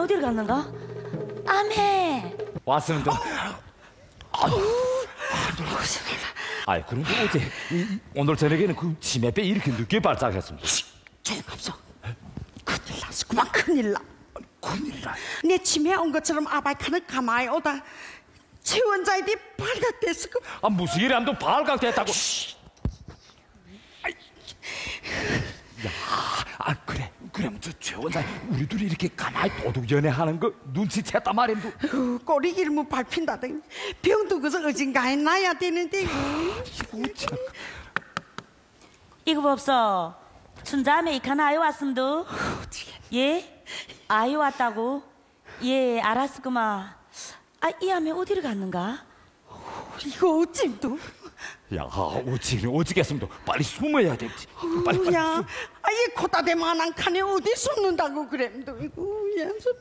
아야, 이 아메 어디를 갔는가? 아메. 왔습니다. 아이 그런데 어제 이- 오늘 저녁에는 그 치매배 이렇게 늦게 발작했습니다. 조용합소. 큰일 났어. 그만 큰일 나. 큰일이라. 내 치매 온 것처럼 아바이카는 가만히 오다. 최 원장이 발각됐어. 그아 무슨 일이 하면 발각됐다고. 야, 아 그래. 그럼 저 최 원장 우리 둘이 이렇게 가만히 도둑 연애하는 거 눈치챘단 말인데. 어, 꼬리 기름을 밟힌다더니 병도 그서 어딘가에 놔야 되는데 이거 참. 이거 없어. 춘자매 이칸 아이 왔음도. 예? 아이 왔다고? 예, 알았구만. 아, 이 아메 어디를 갔는가? 이거 어찜도 야, 오지는 오지겠습니다. 빨리 숨어야 되지. 빨리 빨리. 야 숨. 아예 코다대만한 칸에 어디 숨는다고 그랬도 이거 연습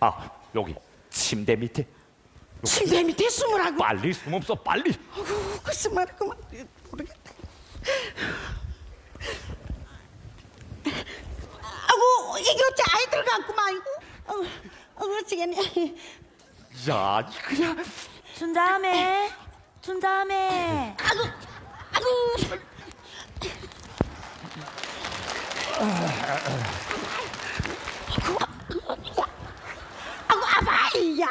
아 여기 침대 밑에 침대 밑에 숨으라고 빨리 숨없어 빨리. 아이고 글쎄 말이구만 모르겠다 아이고 이게 어째 아이들 같구만 이거 어, 어, 어찌겠네 야, 그냥 춘자매, 춘 자매. 아이고 아이고 아이고 아바이야.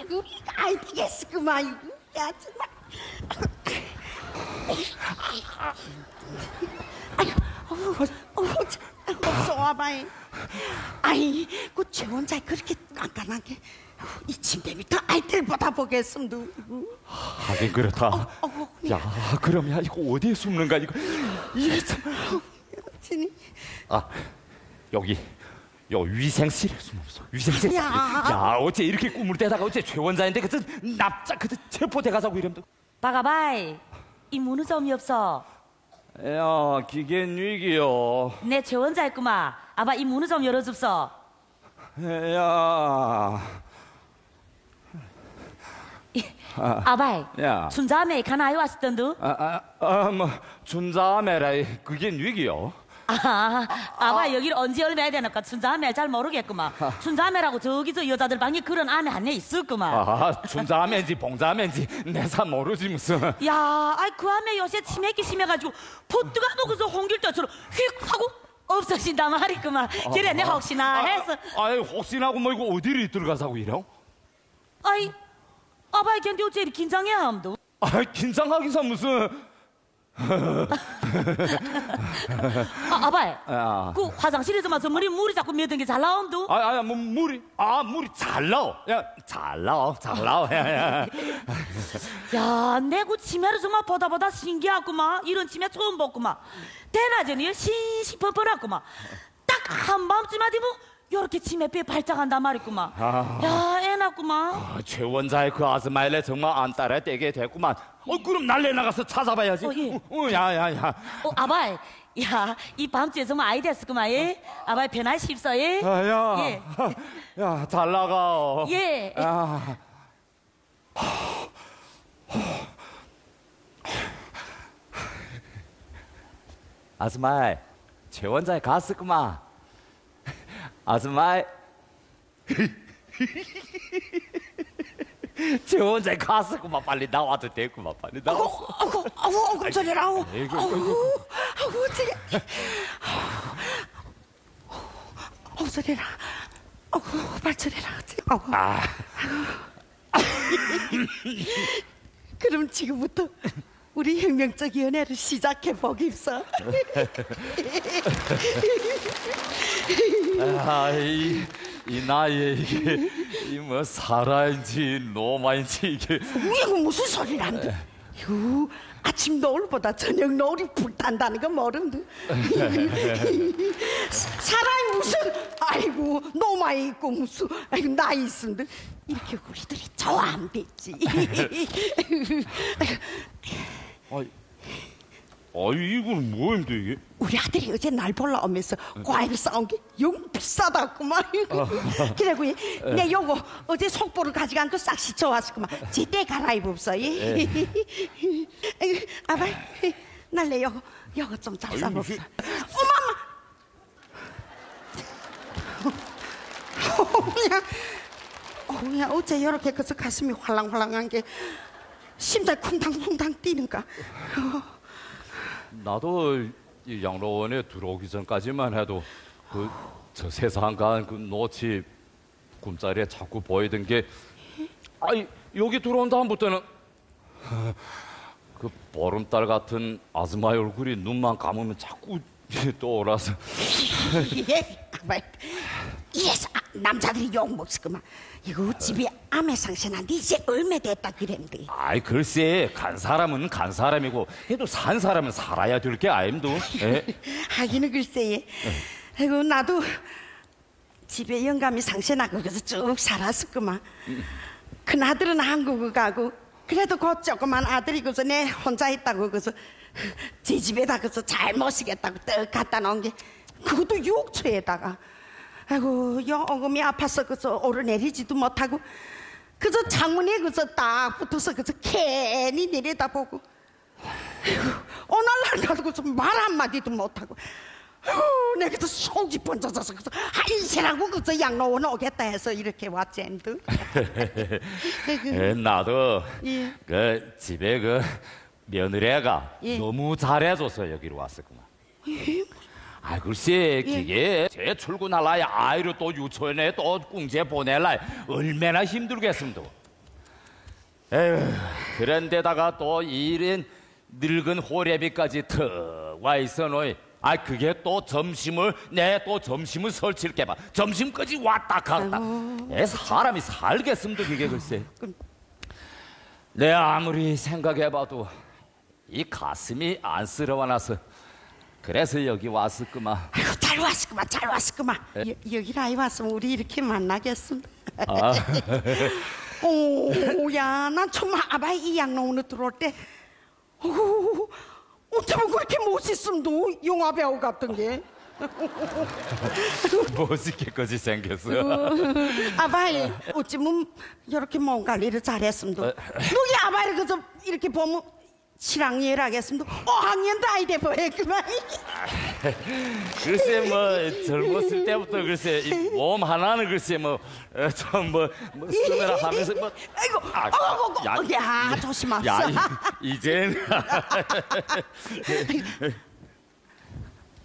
이거 아이 되겠구만 이거. 야 정말. 아이고 어우 어우 없어 아바이 아이 그 최원자 그렇게 깐깐하게 이 침대 밑에 아이들보다 보겠음도 하긴 그렇다. 어우 야, 그럼 야 이거 어디에 숨는가 이거. 이게 참. 진이 아 여기 요 위생실에 숨었어. 위생실. 야. 야, 어째 이렇게 꿈을 대다가 어째 최원자인데 그저 납작 그저 체포돼 가자고 이러면. 바가바이, 이 문의점이 없어. 야, 기계 위기요. 내 최원자 있구만. 아바 이 문을 좀 열어줍소. 야, 아바이, 야. 춘자매 아이 왔었던도. 아, 아, 아, 뭐 준자매라 그게 위기요. 아, 아바 여기를 언제 얼마야 되니까 춘자매 잘 모르겠구만. 춘자매라고 저기 저 여자들 방에 그런 안에 안에 있었구만. 아, 준자매인지 봉자매인지 내사 모르지 무슨. 야, 아이 그 안에 요새 치매기 심해가지고 포트가 먹어서 홍길동처럼 휙 하고 없어진단 말이구만. 그래 내 혹시나 해서 아, 아이 혹시나고 뭐 이거 어디를 들어가자고 이래? 아이 아바이 걔한테 어째 이렇게 긴장해 함도. 아, 긴장하기서 무슨. 아, 아바이. 야. 그 화장실에서만 저 머리 물이 자꾸 맺은 게잘 나온도. 아, 아, 뭐 물이, 아, 물이 잘 나오. 야, 잘 나오, 잘 나오. 야, 야. 야, 내그 치매를 정말 보다 보다 신기하구만. 이런 치매 처음 봤구만. 대낮에는 신신펀펀하구만. 딱 한밤쯤 하디면 요렇게 치매 뼈 발작한단 말이구만. 아. 야, 애 낳구만. 아, 최원자의 그 아스마일에 정말 안 따라 떼게 됐구만. 어, 그럼 날래 나가서 찾아봐야지. 어, 예. 어, 야, 야, 야. 어, 아바이. 야, 이 밤중에 정말 아이 됐었구만, 예? 아바이 변화 십서, 예? 아, 야. 예. 야, 잘 나가. 예. 야. 아스마이, 최원자에 갔었구만. 아스마이. 최원자에 갔었구만. 빨리 나와도 됐구만. 빨리 나와. 아이고 아이고 아이고 저리라 아이고 아이고, 아이고 아이고 어찌게 아이고 저리라 아이고 발저리라 아이고 아, 그럼 지금부터 우리 혁명적 연애를 시작해 보겠어. 아, 이, 이 나이에 이게 이 뭐 사라인지 노마인지 이게 이거 무슨 소리란데? 이거 아침 노을보다 저녁 노을이 불탄다는 거 모른다. 사람이 무슨 아이고 노마에 있고 무슨 아이고 나이 있은데 이렇게 우리들이 좋아 안 됐지. 아이, 아이 이거는 뭐인데 이게? 우리 아들이 어제 날 보러 오면서 과일 싸운 게영 비싸다구만. 그래고 내 요거 어제 속보를 가져간 거싹 씻어왔구만. 제때 갈아입읍소. 예. 아바, 날래 요거 요거 좀 잡숴봅소. 어머마. 어우야, 어째 이렇게 그저 가슴이 활랑활랑한 게 심장이 쿵탕쿵탕 뛰는가? 나도 이 양로원에 들어오기 전까지만 해도 그 저 세상 간 그 노치 꿈자리에 자꾸 보이던 게 아이 여기 들어온 다음부터는 그 보름달 같은 아줌마의 얼굴이 눈만 감으면 자꾸 떠올라서. 예, 이래서 아, 남자들이 욕 먹스구만. 이거 집에 암에 상신한데 이제 얼마 됐다 그랬는데. 아이 글쎄 간 사람은 간 사람이고 해도 산 사람은 살아야 될 게 아임도 예? 하기는 글쎄. 아이고 나도 집에 영감이 상신하고 그래서 쭉 살았었구만. 큰 아들은 한국에 가고 그래도 곧 조그만 아들이 그래서 내 혼자 있다고 그래서 제 집에다 그래서 잘 모시겠다고 떡 갖다 놓은 게 그것도 욕처에다가 아이고 영감이 아파서 그래서 오르내리지도 못하고 그저 창문에 그저 딱 붙어서 그저 괜히 내려다보고 어느 날 가지고 말 한마디도 못하고 아이고, 내가 그래서 속이 번져져서 그래서 한시라고 그저 양로원 오겠다 해서 이렇게 왔젠드 예, 나도 예. 그 집에 그 며느리가 예. 너무 잘해줘서 여기로 왔었구만. 아 글쎄 그게 제 출근할라야 아이를 또 유치원에 또 궁제 보낼라 얼마나 힘들겠음도. 에휴 그런데다가 또 이런 늙은 호래비까지 턱 와 있어 너희. 아 그게 또 점심을 내 또 점심을 설치를 봐 점심까지 왔다 갔다. 에 사람이 살겠음도 그게 글쎄. 내 아무리 생각해봐도 이 가슴이 안쓰러워나서 그래서 여기 왔을까만. 아이고 잘 왔을구만 잘 왔을구만. 여, 여기 라 이 왔으면 우리 이렇게 만나겠습니다. 아, 오야 난 정말 아바이 이 양로원에 들어올 때 오, 어쩌면 그렇게 멋있음도 영화 배우 같은 게. 멋있게까지 생겼어 아바이 어쩌면 이렇게 몸 관리를 잘했음도. 누기 아바이를 그저 이렇게 보면 실랑이라겠음도 어학년도 아이돼 보였구만. 글쎄 뭐 젊었을 때부터 글쎄 이 몸 하나는 글쎄 뭐좀뭐 뭐, 쓰느라 하면서 뭐 아이고 아, 어이구 야, 야, 야 조심하소. 야, 이, 이젠.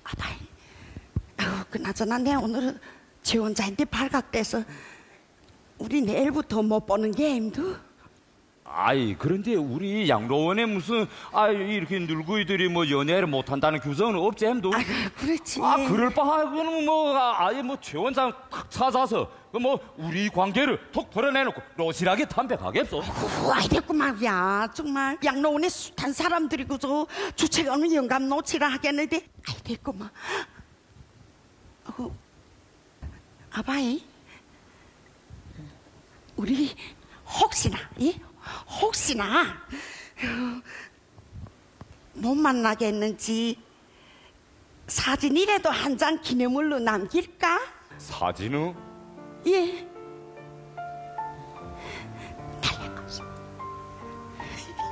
아바이 아우 그나저나 내 오늘은 지원자인데 발각돼서 우리 내일부터 못 보는 게 힘들 아이 그런데 우리 양로원에 무슨 아 이렇게 늙은이들이 뭐 연애를 못한다는 규정은 없지 햄도 아 그렇지. 아 그럴 바하고는 뭐 아, 아예 뭐 최 원장 탁 찾아서 그뭐 우리 관계를 톡 털어내놓고 로실하게 담백하겠어 아이 됐구만 야. 정말 양로원에 숱한 사람들이 그저 주체가 없는 영감 놓치라 하겠는데? 아이 됐구만 어, 아바이. 우리 혹시나 예? 혹시나 어, 못 만나겠는지 사진이라도 한 장 기념물로 남길까? 사진은 예.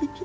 김치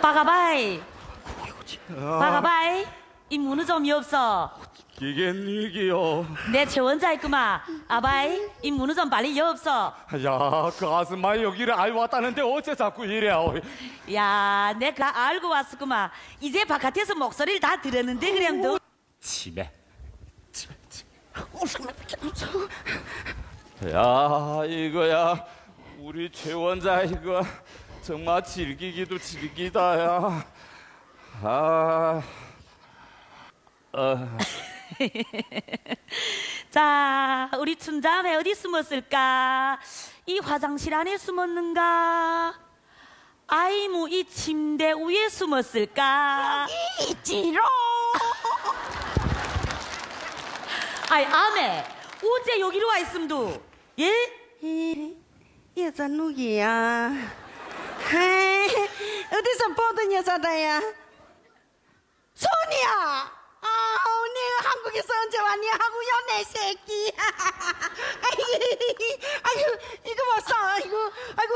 빠가바이. 빠가바이. 이 문은 좀 없어. 기겐이기요 내 최원자 있구만. 아바이. 이 문은 좀 빨리 없어. 야 가슴아 여기를 알 왔다는데 어째 자꾸 이래 야, 내가 알고 왔었구만. 이제 바깥에서 목소리를 다 들었는데 그래도 치매 웃으면 야 이거야 우리 최 원자 이거 정말 즐기기도 즐기다야 아 어, 자, 우리 춘자매 어디 숨었을까? 이 화장실 안에 숨었는가? 아이무 이 침대 위에 숨었을까? 있지롱. 아이 아메 어제 여기로 와 있음도 예? 이 여자 누구야? 어디서 보던 여자다야? 소니야. 아, 내가 한국에서 언제 왔니? 하고요, 내 새끼. 아이고, 이거 봤어. 아이고, 아이고,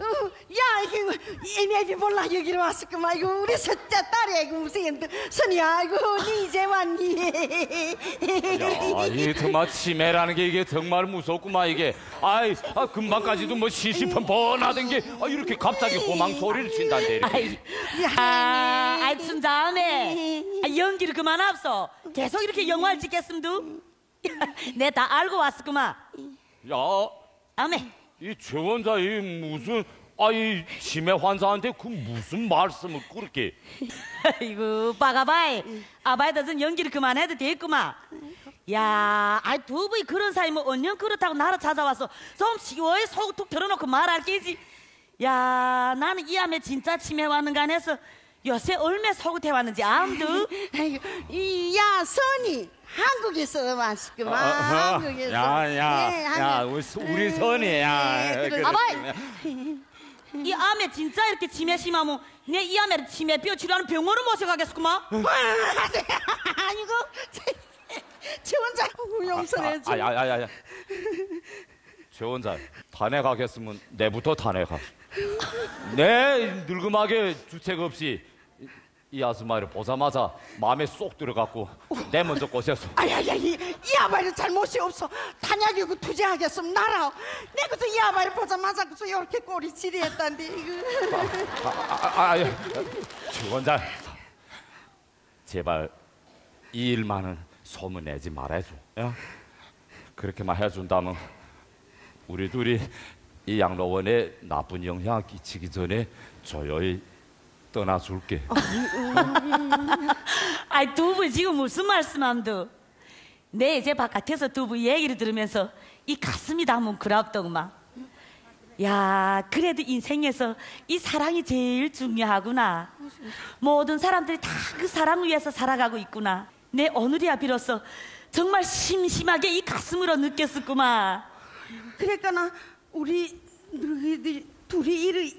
어, 야, 이거, 애매비 몰라. 여기로 왔을까만. 아이고, 우리 셋째 딸이, 아이고, 무슨, 선이야. 아이고, 니 이제 왔니? 야, 이 정말 치매라는 게 이게 정말 무섭구만 이게. 아이, 아, 금방까지도 뭐 시시펀펀하던 게 아, 이렇게 갑자기 호망 소리를 친다는데 이렇게. 아, 아이 춘자매 아, 연기를 그만합소 계속 이렇게 영화를 찍겠음도 내다 알고 왔었구만 야, 아메 이 최원자 이 무슨 아이 치매 환자한테 그 무슨 말씀을 그렇게 아이고 빠가바이 아바이다전 연기를 그만해도 되겠구만 야, 아이 두 분이 그런 사이면 언년 그렇다고 나를 찾아와서 좀 시원히 속툭 털어놓고 말할 게지. 야, 나는 이 암에 진짜 치매 왔는가 안 해서 요새 얼마 속을 왔는지 암도. 아이고, 이, 야, 선이 한국에서 왔구만. 한국에서. 아, 야, 네, 야, 야, 우리, 서- 우리 선이, 야. 네, 그래. 아바이! 이 암에 진짜 이렇게 치매 심하면 내이 암에 치매뼈 치료하는 병원을 모셔가겠구만. 아이고, 저 혼자 용서해 줘. 아, 야, 야, 야, 야. 최원자, 탄핵하겠으면 내부터 탄핵하. 내 늙음하게 주책 없이 이- 이 아줌마를 보자마자 마음에 쏙 들어갔고 내 먼저 꼬셔서 아야야, 이, 이 아바이는 잘못이 없어. 탄약이 고 투제하겠으면 나라. 내 그서 이 아바이를 보자마자 그서 이렇게 꼬리 지리했단데 이거. 아, 아, 아, 야. 최원자, 제발 이 일만은 소문 내지 말아줘. 야? 그렇게만 해준다면 우리 둘이 이 양로원에 나쁜 영향 끼치기 전에 조용히 떠나줄게. 아이 두 분 지금 무슨 말씀함도? 내 이제 바깥에서 두 분 얘기를 들으면서 이 가슴이 담은 그랍더구만. 야, 그래도 인생에서 이 사랑이 제일 중요하구나. 모든 사람들이 다 그 사랑 위해서 살아가고 있구나. 내 오늘이야 비로소 정말 심심하게 이 가슴으로 느꼈었구만. 그러니까 나 우리 너희들 둘이 이를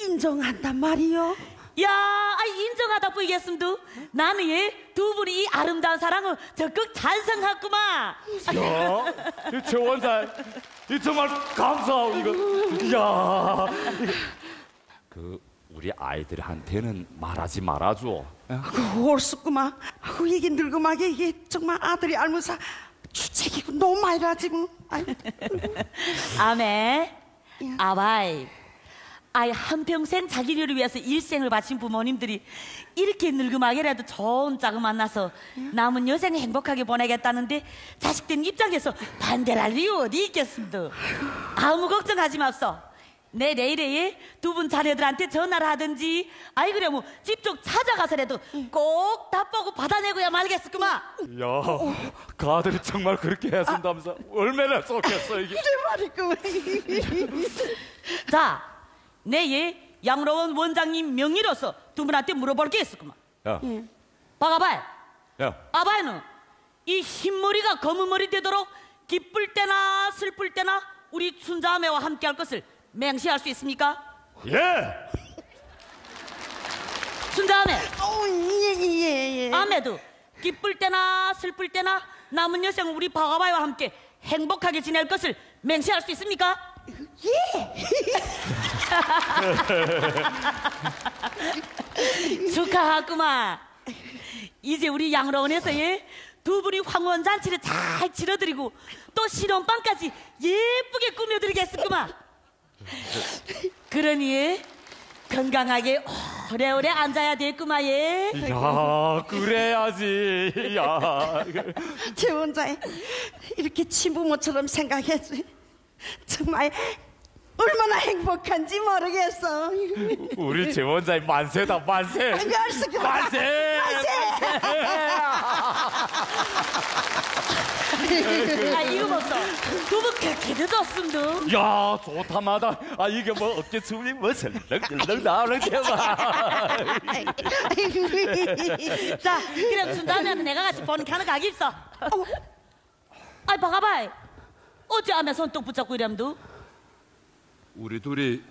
인정한단 말이요. 야, 아 인정하다 보이겠음도 나는 얘두 분이 이 아름다운 사랑을 적극 찬성하구만. 야, 이 최원자, 이 정말 감사하고 이거. 야, 그 우리 아이들한테는 말하지 말아줘. 옳수구만. 아우 이게 늙음하게 이게 정말 아들이 알면서 주책이고 너무. 아이, 아메, 야. 아바이. 아이 한평생 자기를 위해서 일생을 바친 부모님들이 이렇게 늙음하게라도 좋은 짝을 만나서 남은 여생 행복하게 보내겠다는데 자식들 입장에서 반대를 할 이유 어디 있겠습니다. 아무 걱정하지 맙소. 내 내일에 두 분 자녀들한테 전화를 하든지 아이 그래 뭐 집쪽 찾아가서라도 꼭 답보고 받아내고야 말겠구만. 야, 그 아들이 정말 그렇게 해준다면서 얼마나 좋겠어 이게. 이래 말이고. 자, 내얘 양로원 원장님 명의로서 두 분한테 물어볼 게 있었구만. 야, 박아발, 야, 아바이는 이 흰머리가 검은 머리 되도록 기쁠 때나 슬플 때나 우리 춘자매와 함께 할 것을 맹세할 수 있습니까? 예. 춘자매, 어, 예, 예, 예. 아매도 기쁠 때나 슬플 때나 남은 여생 우리 박아바이와 함께 행복하게 지낼 것을 맹세할 수 있습니까? 예. 축하하구만. 이제 우리 양로원에서 예, 두 분이 황혼잔치를 잘 치러드리고 또 신혼방까지 예쁘게 꾸며드리겠구만. 그러니 예, 건강하게 오래오래 앉아야 되겠구만 예. 야, 그래야지. 야. 제 혼자 이렇게 친부모처럼 생각했지. 정말 얼마나 행복한지 모르겠어. 우리 재원자의 만세다 만세. 그만. 만세. 아 이거 없어. 두분 그렇게 늦었습니다. 야 좋다마다 아 이게 뭐 어깨 춤이 뭐 설렁설렁 나오는 게봐 자, 그래 준다면 내가 같이 보는 가는 가기 있어. 아이 봐봐봐. 어째 안에 손톱 붙잡고 이래도 우리 둘이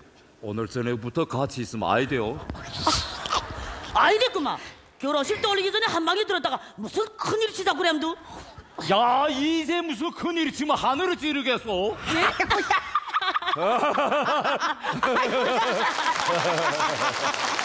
오늘 저녁부터 같이 있으면 아이 돼요. 아이 됐구만. 결혼식 떠올리기 전에 한 방에 들었다가 무슨 큰일 치자고 그래도 야 이제 무슨 큰일이 지금 하늘을 찌르겠어 예?